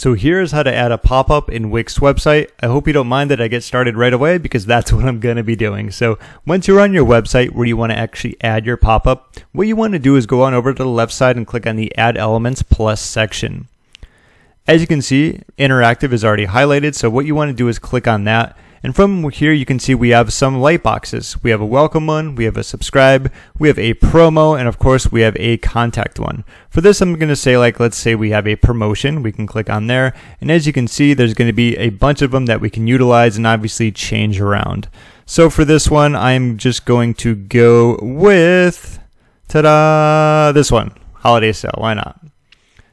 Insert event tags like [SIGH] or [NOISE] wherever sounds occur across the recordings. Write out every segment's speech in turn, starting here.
So here's how to add a pop-up in Wix website. I hope you don't mind that I get started right away because that's [LAUGHS] what I'm going to be doing. So once you're on your website where you want to actually add your pop-up, what you want to do is go on over to the left side and click on the Add Elements Plus section. As you can see, interactive is already highlighted, so what you want to do is click on that and from here, you can see we have some light boxes. We have a welcome one, we have a subscribe, we have a promo, and of course, we have a contact one. For this, I'm going to say, like, let's say we have a promotion. We can click on there. And as you can see, there's going to be a bunch of them that we can utilize and obviously change around. So for this one, I'm just going to go with, ta-da, this one, holiday sale. Why not?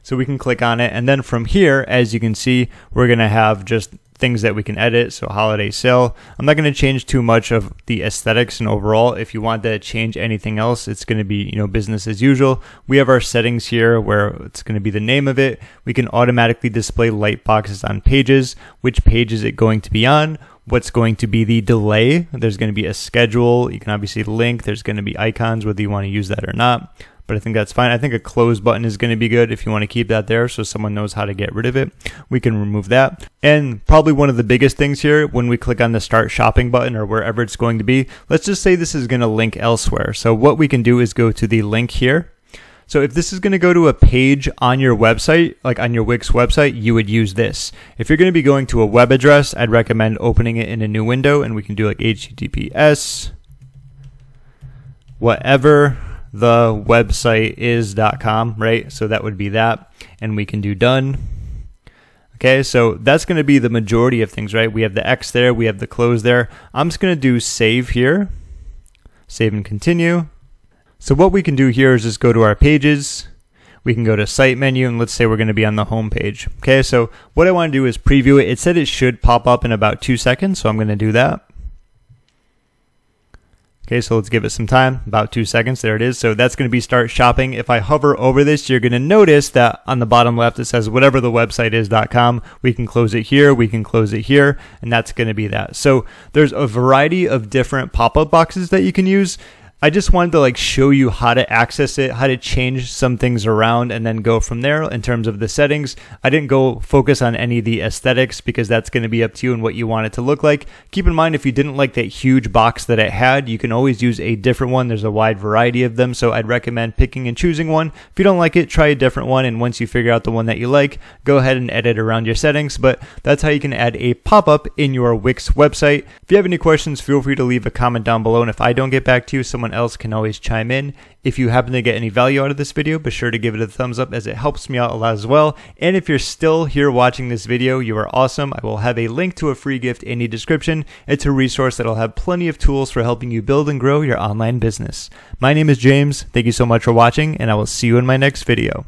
So we can click on it. And then from here, as you can see, we're going to have just things that we can edit. So holiday sale. I'm not going to change too much of the aesthetics and overall. If you want to change anything else, it's going to be, you know, business as usual. We have our settings here where it's going to be the name of it. We can automatically display light boxes on pages. Which page is it going to be on? What's going to be the delay? There's going to be a schedule. You can obviously link. There's going to be icons, whether you want to use that or not but I think that's fine. I think a close button is going to be good if you want to keep that there so someone knows how to get rid of it. We can remove that. And probably one of the biggest things here when we click on the start shopping button or wherever it's going to be, let's just say this is going to link elsewhere. So what we can do is go to the link here. So if this is going to go to a page on your website, like on your Wix website, you would use this. If you're going to be going to a web address, I'd recommend opening it in a new window and we can do like HTTPS whatever the website is.com, right? So that would be that. And we can do done. Okay, so that's going to be the majority of things, right? We have the X there, we have the close there. I'm just going to do save here, save and continue. So what we can do here is just go to our pages. We can go to site menu and let's say we're going to be on the home page. Okay, so what I want to do is preview it. It said it should pop up in about two seconds, so I'm going to do that. Okay, so let's give it some time, about two seconds. There it is. So that's going to be start shopping. If I hover over this, you're going to notice that on the bottom left, it says whatever the website is.com. We can close it here. We can close it here. And that's going to be that. So there's a variety of different pop-up boxes that you can use. I just wanted to like show you how to access it, how to change some things around and then go from there in terms of the settings. I didn't go focus on any of the aesthetics because that's going to be up to you and what you want it to look like. Keep in mind if you didn't like that huge box that it had, you can always use a different one. There's a wide variety of them, so I'd recommend picking and choosing one. If you don't like it, try a different one and once you figure out the one that you like, go ahead and edit around your settings, but that's how you can add a pop-up in your Wix website. If you have any questions, feel free to leave a comment down below and if I don't get back to you, someone someone else can always chime in. If you happen to get any value out of this video, be sure to give it a thumbs up as it helps me out a lot as well. And if you're still here watching this video, you are awesome. I will have a link to a free gift in the description. It's a resource that'll have plenty of tools for helping you build and grow your online business. My name is James. Thank you so much for watching, and I will see you in my next video.